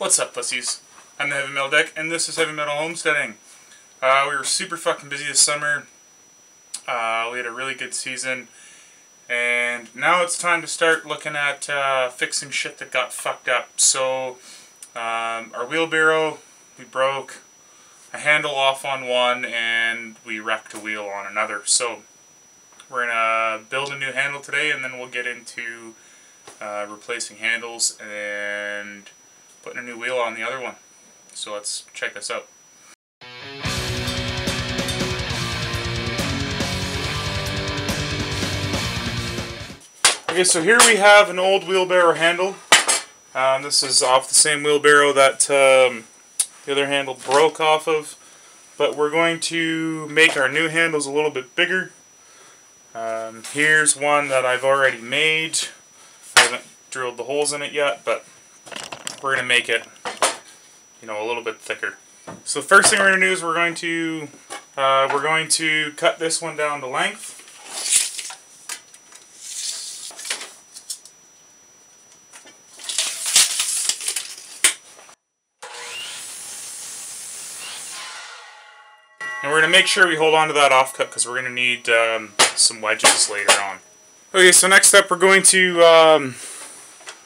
What's up, pussies? I'm the Heavy Metal Dick, and this is Heavy Metal Homesteading. Uh, we were super fucking busy this summer. Uh, we had a really good season. And now it's time to start looking at uh, fixing shit that got fucked up. So, um, our wheelbarrow, we broke a handle off on one, and we wrecked a wheel on another. So, we're going to build a new handle today, and then we'll get into uh, replacing handles and putting a new wheel on the other one. So let's check this out. Okay, so here we have an old wheelbarrow handle. Um, this is off the same wheelbarrow that um, the other handle broke off of. But we're going to make our new handles a little bit bigger. Um, here's one that I've already made. I haven't drilled the holes in it yet, but we're going to make it, you know, a little bit thicker. So the first thing we're going to do is we're going to uh, we're going to cut this one down to length. And we're going to make sure we hold on to that offcut because we're going to need um, some wedges later on. Okay, so next up we're going to um,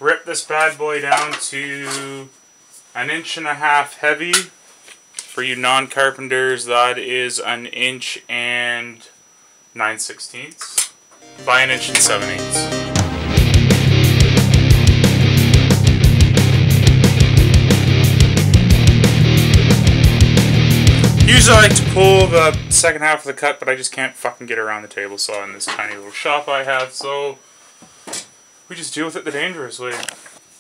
rip this bad boy down to an inch and a half heavy. For you non-carpenters, that is an inch and 9 sixteenths by an inch and 7 eighths. Usually I like to pull the second half of the cut, but I just can't fucking get around the table saw in this tiny little shop I have, so we just deal with it the dangerous way.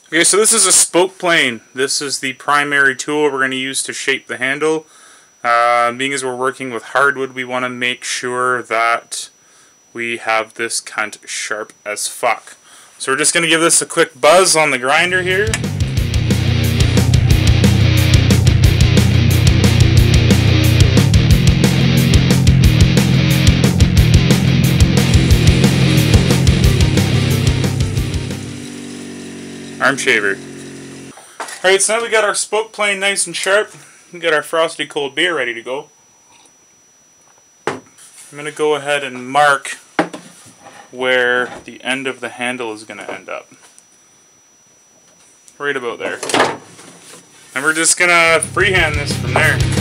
Okay, so this is a spoke plane. This is the primary tool we're going to use to shape the handle. Uh, being as we're working with hardwood, we want to make sure that we have this cunt sharp as fuck. So we're just going to give this a quick buzz on the grinder here. Arm shaver. Alright, so now we got our spoke plane nice and sharp. We got our frosty cold beer ready to go. I'm going to go ahead and mark where the end of the handle is going to end up. Right about there. And we're just going to freehand this from there.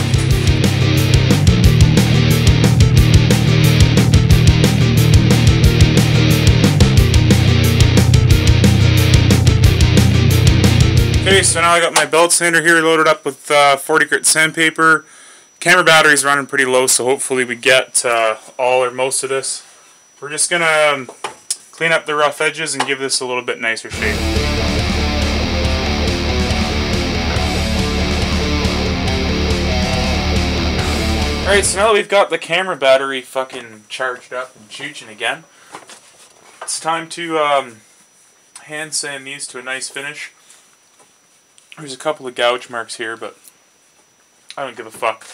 Okay, so now I got my belt sander here loaded up with uh, 40 grit sandpaper. Camera battery's running pretty low, so hopefully we get uh, all or most of this. We're just going to um, clean up the rough edges and give this a little bit nicer shape. Alright, so now that we've got the camera battery fucking charged up and chooching again, it's time to um, hand sand these to a nice finish. There's a couple of gouge marks here, but I don't give a fuck.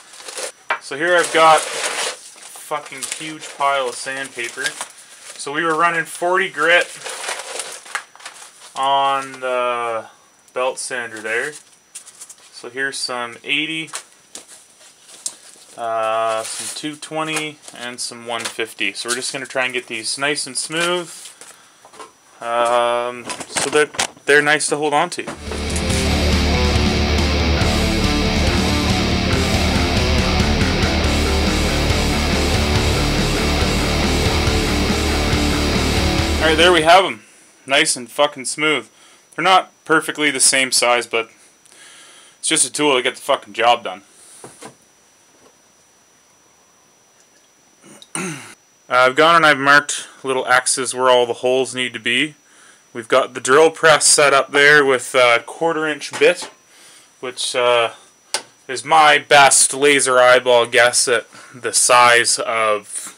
So here I've got fucking huge pile of sandpaper. So we were running 40 grit on the belt sander there. So here's some 80, uh, some 220, and some 150. So we're just going to try and get these nice and smooth um, so that they're nice to hold on to. Alright, there we have them. Nice and fucking smooth. They're not perfectly the same size, but it's just a tool to get the fucking job done. uh, I've gone and I've marked little axes where all the holes need to be. We've got the drill press set up there with a quarter inch bit, which uh, is my best laser eyeball guess at the size of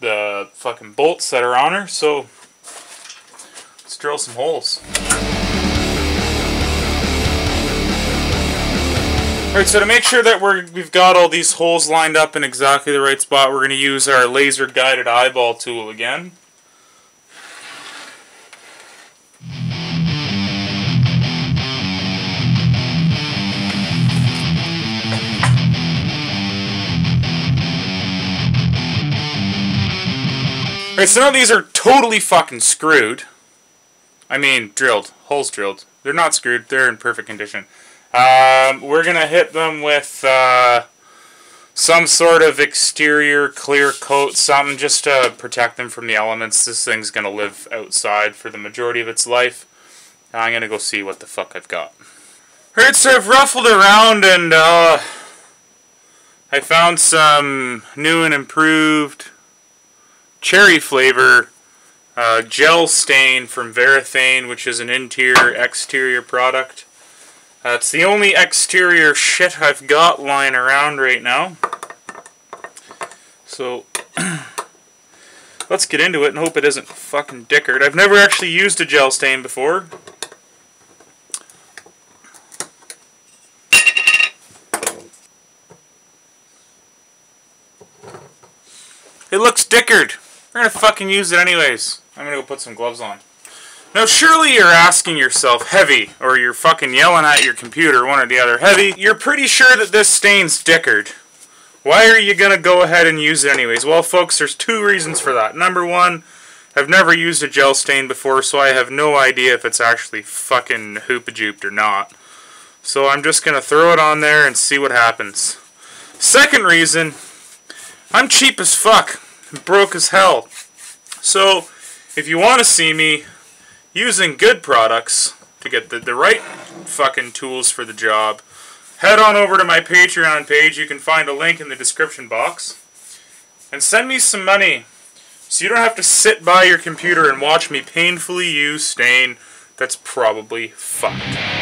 the fucking bolts that are on her, so drill some holes. Alright, so to make sure that we're, we've got all these holes lined up in exactly the right spot, we're going to use our laser guided eyeball tool again. Alright, so now these are totally fucking screwed. I mean, drilled. Holes drilled. They're not screwed. They're in perfect condition. Um, we're going to hit them with uh, some sort of exterior clear coat, something just to protect them from the elements. This thing's going to live outside for the majority of its life. I'm going to go see what the fuck I've got. Alright, so I've ruffled around and uh, I found some new and improved cherry flavor uh, gel stain from Varathane, which is an interior exterior product. Uh, the only exterior shit I've got lying around right now. So, let's get into it and hope it isn't fucking dickered. I've never actually used a gel stain before. It looks dickered. We're gonna fucking use it anyways. I'm gonna go put some gloves on. Now surely you're asking yourself, heavy, or you're fucking yelling at your computer, one or the other. Heavy, you're pretty sure that this stain's dickered. Why are you gonna go ahead and use it anyways? Well folks, there's two reasons for that. Number one, I've never used a gel stain before, so I have no idea if it's actually fucking hoopajooped or not. So I'm just gonna throw it on there and see what happens. Second reason, I'm cheap as fuck broke as hell. So, if you want to see me using good products to get the, the right fucking tools for the job, head on over to my Patreon page. You can find a link in the description box. And send me some money so you don't have to sit by your computer and watch me painfully use stain that's probably fucked.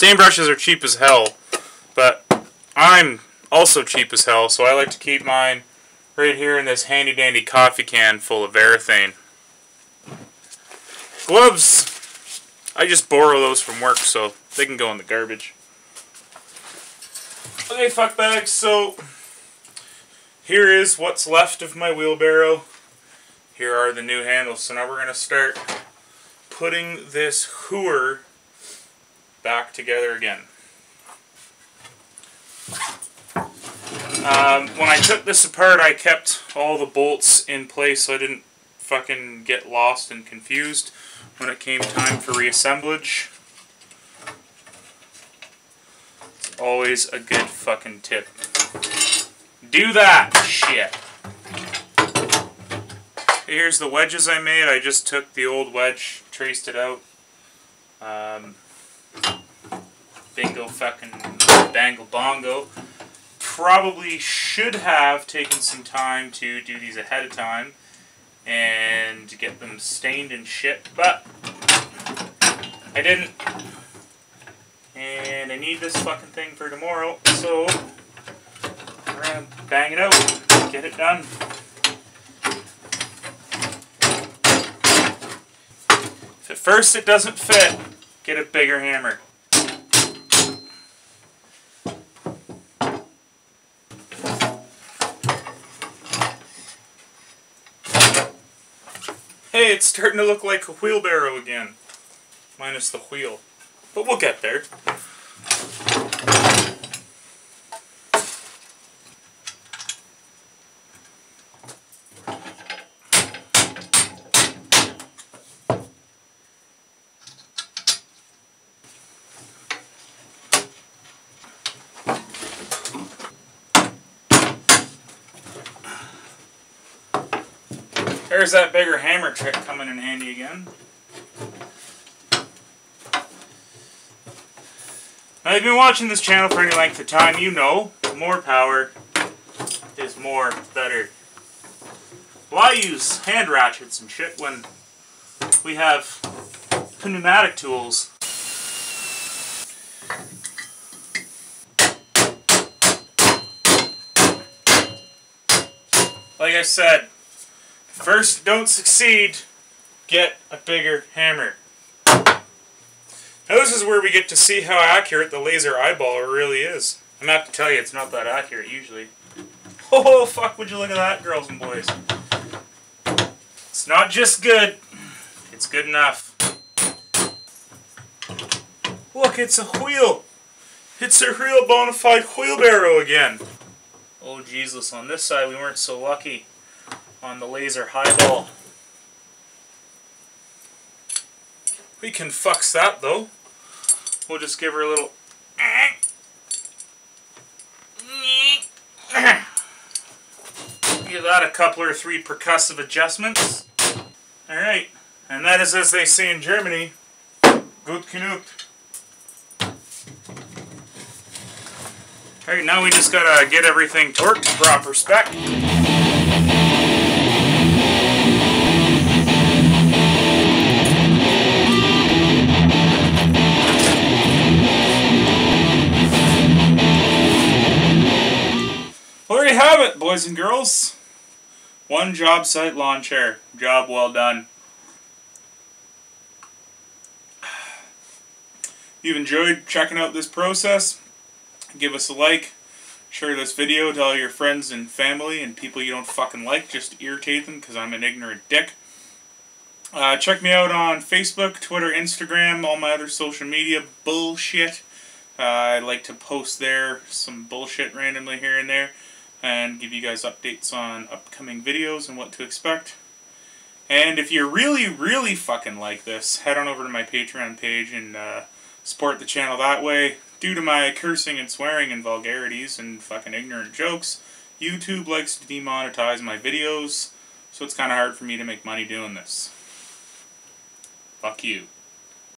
Stain brushes are cheap as hell, but I'm also cheap as hell, so I like to keep mine right here in this handy dandy coffee can full of Varathane. Gloves, I just borrow those from work, so they can go in the garbage. Okay, fuck bags, so here is what's left of my wheelbarrow. Here are the new handles, so now we're going to start putting this hooer back together again. Um, when I took this apart, I kept all the bolts in place so I didn't fucking get lost and confused when it came time for reassemblage. It's always a good fucking tip. Do that shit. Here's the wedges I made. I just took the old wedge, traced it out. Um, bingo fucking bangle bongo. Probably should have taken some time to do these ahead of time and get them stained and shit, but I didn't. And I need this fucking thing for tomorrow, so we're gonna bang it out, get it done. If at first it doesn't fit, get a bigger hammer. Hey, it's starting to look like a wheelbarrow again. Minus the wheel. But we'll get there. There's that bigger hammer trick coming in handy again. Now, if you've been watching this channel for any length of time, you know more power is more better. Well, I use hand ratchets and shit when we have pneumatic tools. Like I said, First, don't succeed, get a bigger hammer. Now this is where we get to see how accurate the laser eyeball really is. I'm have to tell you, it's not that accurate usually. Oh, fuck, would you look at that, girls and boys. It's not just good, it's good enough. Look, it's a wheel. It's a real bona fide wheelbarrow again. Oh Jesus, on this side we weren't so lucky on the laser highball. We can fux that though. We'll just give her a little Give that a couple or three percussive adjustments. Alright, and that is as they say in Germany, gut genug. Alright, now we just gotta get everything torqued to proper spec. Boys and girls. One job site lawn chair. Job well done. If you've enjoyed checking out this process, give us a like, share this video to all your friends and family and people you don't fucking like just to irritate them because I'm an ignorant dick. Uh, check me out on Facebook, Twitter, Instagram, all my other social media bullshit. Uh, I like to post there some bullshit randomly here and there and give you guys updates on upcoming videos and what to expect. And if you really, really fucking like this, head on over to my Patreon page and uh, support the channel that way. Due to my cursing and swearing and vulgarities and fucking ignorant jokes, YouTube likes to demonetize my videos, so it's kind of hard for me to make money doing this. Fuck you.